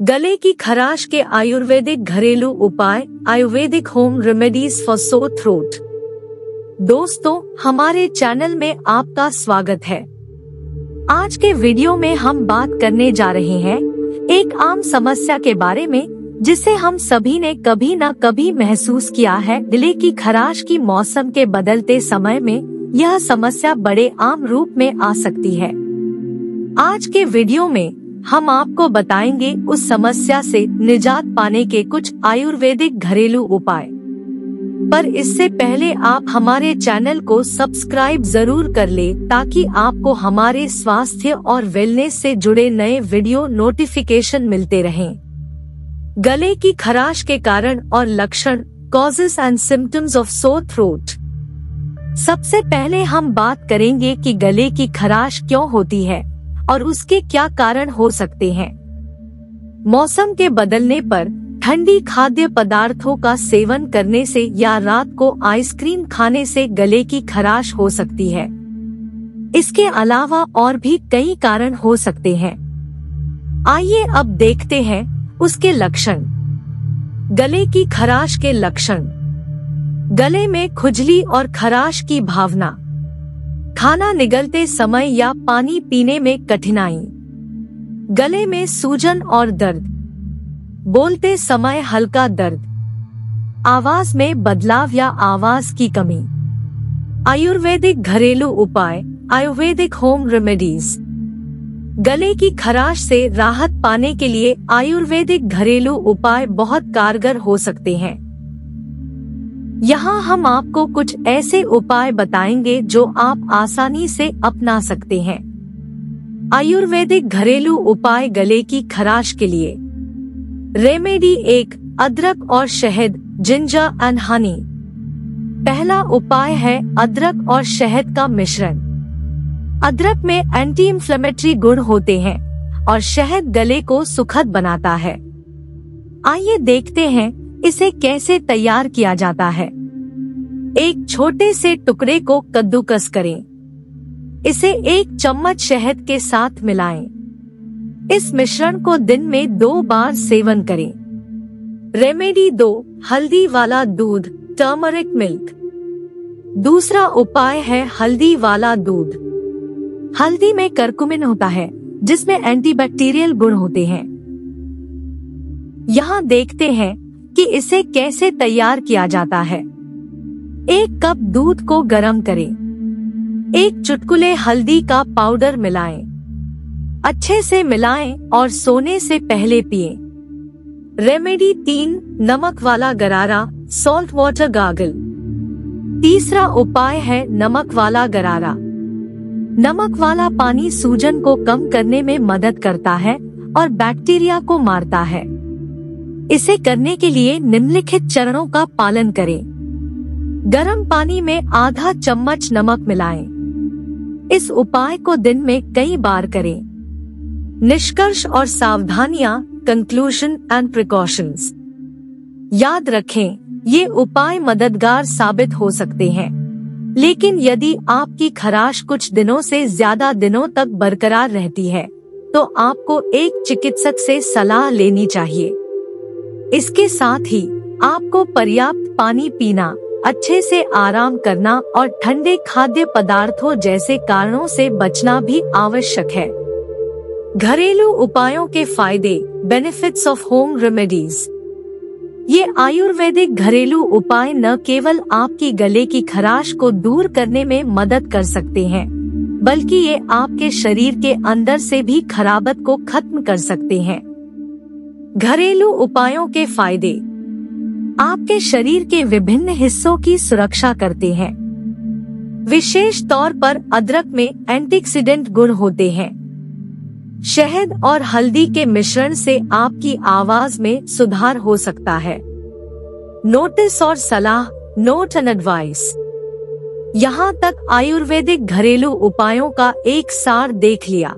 गले की खराश के आयुर्वेदिक घरेलू उपाय, Ayurvedic home remedies for sore throat दोस्तों, हमारे चैनल में आपका स्वागत है। आज के वीडियो में हम बात करने जा रहे हैं एक आम समस्या के बारे में, जिसे हम सभी ने कभी न कभी महसूस किया है। गले की खराश की मौसम के बदलते समय में यह समस्या बड़े आम रूप में आ सकती है। आज के वीडियो में हम आपको बताएँगे उस समस्या से निजात पाने के कुछ आयुर्वेदिक घरेलू उपाय। पर इससे पहले आप हमारे चैनल को सब्सक्राइब ज़रूर कर ले ताकि आपको हमारे स्वास्थ्य और वेलनेस से जुड़े नए वीडियो नोटिफिकेशन मिलते रहें। गले की खराश के कारण और लक्षण causes and symptoms of sore throat सबसे पहले हम बात करेंगे कि गले की खराश क्यों होती है। और उसके क्या कारण हो सकते हैं? मौसम के बदलने पर ठंडी खाद्य पदार्थों का सेवन करने से या रात को आइसक्रीम खाने से गले की खराश हो सकती है। इसके अलावा और भी कई कारण हो सकते हैं। आइए अब देखते हैं उसके लक्षण। गले की खराश के लक्षण। गले में खुजली और खराश की भावना। खाना निगलते समय या पानी पीने में कठिनाई। गले में सूजन और दर्द। बोलते समय हल्का दर्द। आवाज़ में बदलाव या आवाज़ की कमी। आयुर्वेदिक घरेलू उपाय, आयुर्वेदिक होम रेमेडीज गले की खराश से राहत पाने के लिए आयुर्वेदिक घरेलू उपाय बहुत कारगर हो सकते हैं। यहाँ हम आपको कुछ ऐसे उपाय बताएँगे जो आप आसानी से अपना सकते हैं। आयुर्वेदिक घरेलू उपाय गले की खराश के लिए। रेमेडी एक अदरक और शहद, जिंजर एंड हनी। पहला उपाय है अदरक और शहद का मिश्रण। अदरक में एंटी इंफ्लेमेटरी गुण होते हैं और शहद गले को सुखद बनाता है। आइए देखते हैं इसे कैसे तैयार किया जाता है? एक छोटे से टुकड़े को कद्दूकस करें। इसे एक चम्मच शहद के साथ मिलाएँ। इस मिश्रण को दिन में दो बार सेवन करें। रेमेडी दो, हल्दी वाला दूध, टर्मरिक मिल्क। दूसरा उपाय है हल्दी वाला दूध। हल्दी में करकुमिन होता है, जिसमें एंटीबैक्टीरियल गुण होते हैं। यहाँ देखते हैं कि इसे कैसे तैयार किया जाता है। एक कप दूध को गर्म करें। एक चुटकुले हल्दी का पाउडर मिलाएँ। अच्छे से मिलाएँ और सोने से पहले पिए। रेमेडी तीन नमक वाला गरारा सॉल्ट वाटर गागल तीसरा उपाय है नमक वाला गरारा। नमक वाला पानी सूजन को कम करने में मदद करता है और बैक्टीरिया को मारता है। इसे करने के लिए निम्नलिखित चरणों का पालन करें। गर्म पानी में आधा चम्मच नमक मिलाएँ। इस उपाय को दिन में कई बार करें। निष्कर्ष और सावधानियाँ कंक्लूजन एंड प्रिकॉशंस याद रखें, ये उपाय मददगार साबित हो सकते हैं। लेकिन यदि आपकी खराश कुछ दिनों से ज़्यादा दिनों तक बरकरार रहती है तो आपको एक चिकित्सक से सलाह लेनी चाहिए। इसके साथ ही आपको पर्याप्त पानी पीना, अच्छे से आराम करना और ठंडे खाद्य पदार्थों जैसे कारणों से बचना भी आवश्यक है। घरेलू उपायों के फ़ायदे बेनिफिट्स ऑफ़ होम रेमेडीज ये आयुर्वेदिक घरेलू उपाय न केवल आपकी गले की खराश को दूर करने में मदद कर सकते हैं, बल्कि ये आपके शरीर के अंदर से भी खराबत को खत्म कर सकते हैं। घरेलू उपायों के फ़ायदे। आपके शरीर के विभिन्न हिस्सों की सुरक्षा करते हैं। विशेष तौर पर अदरक में एंटीऑक्सीडेंट गुण होते हैं। शहद और हल्दी के मिश्रण से आपकी आवाज़ में सुधार हो सकता है। नोटिस और सलाह, नोट एंड एडवाइस। यहाँ तक आयुर्वेदिक घरेलू उपायों का एक सार देख लिया।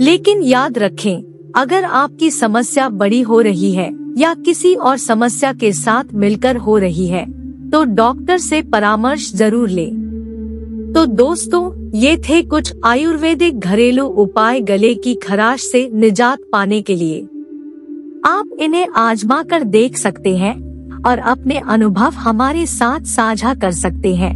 लेकिन याद रखें अगर आपकी समस्या बड़ी हो रही है या किसी और समस्या के साथ मिलकर हो रही है तो डॉक्टर से परामर्श ज़रूर ले। तो दोस्तों, ये थे कुछ आयुर्वेदिक घरेलू उपाय गले की खराश से निजात पाने के लिए। आप इन्हें आजमा कर देख सकते हैं और अपने अनुभव हमारे साथ साझा कर सकते हैं।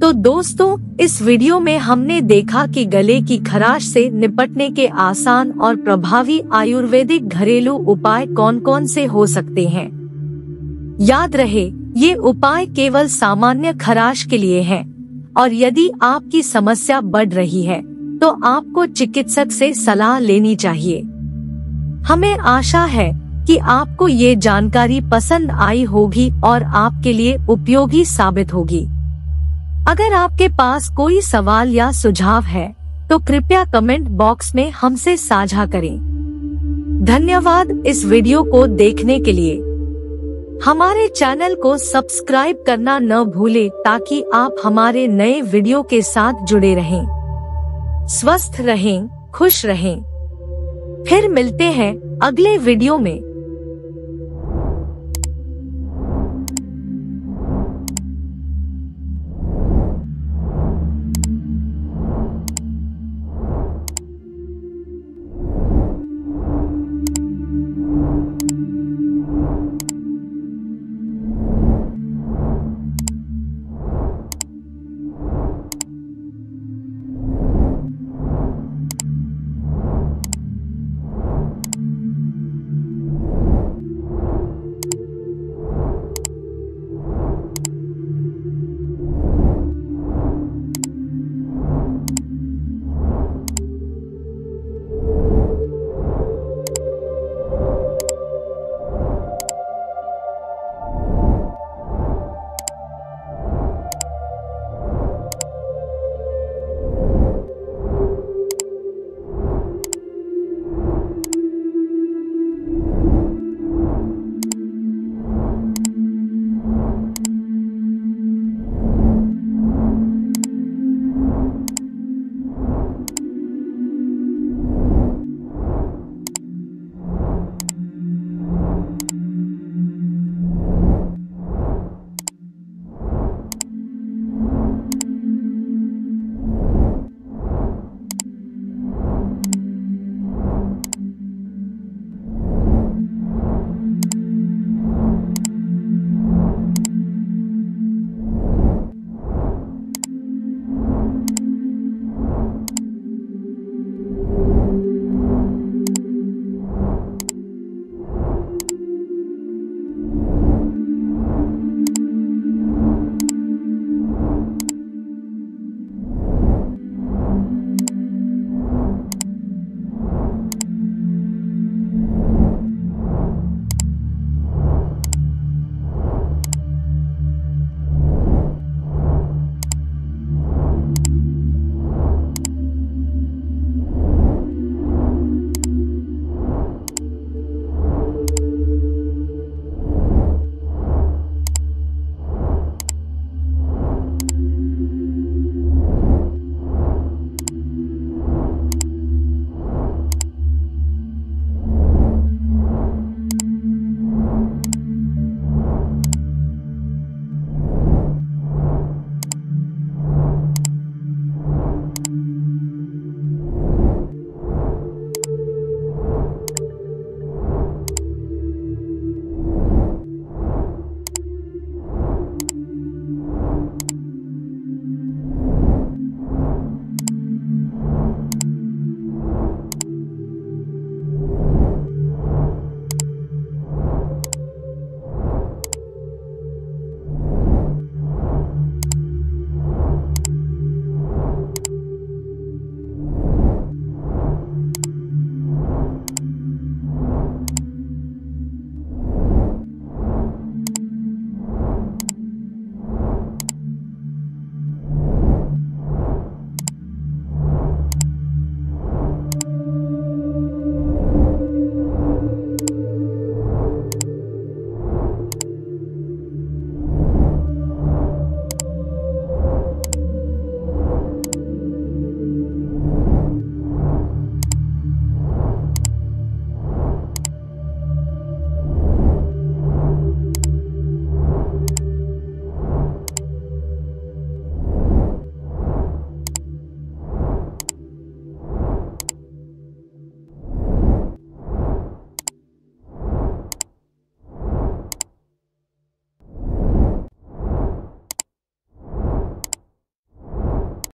तो दोस्तों, इस वीडियो में हमने देखा कि गले की खराश से निपटने के आसान और प्रभावी आयुर्वेदिक घरेलू उपाय कौन कौन से हो सकते हैं। याद रहे, ये उपाय केवल सामान्य खराश के लिए हैं, और यदि आपकी समस्या बढ़ रही है तो आपको चिकित्सक से सलाह लेनी चाहिए। हमें आशा है कि आपको ये जानकारी पसंद आई होगी और आपके लिए उपयोगी साबित होगी। अगर आपके पास कोई सवाल या सुझाव है तो कृपया कमेंट बॉक्स में हमसे साझा करें। धन्यवाद इस वीडियो को देखने के लिए। हमारे चैनल को सब्सक्राइब करना न भूले, ताकि आप हमारे नए वीडियो के साथ जुड़े रहें। स्वस्थ रहें, खुश रहें। फिर मिलते हैं अगले वीडियो में।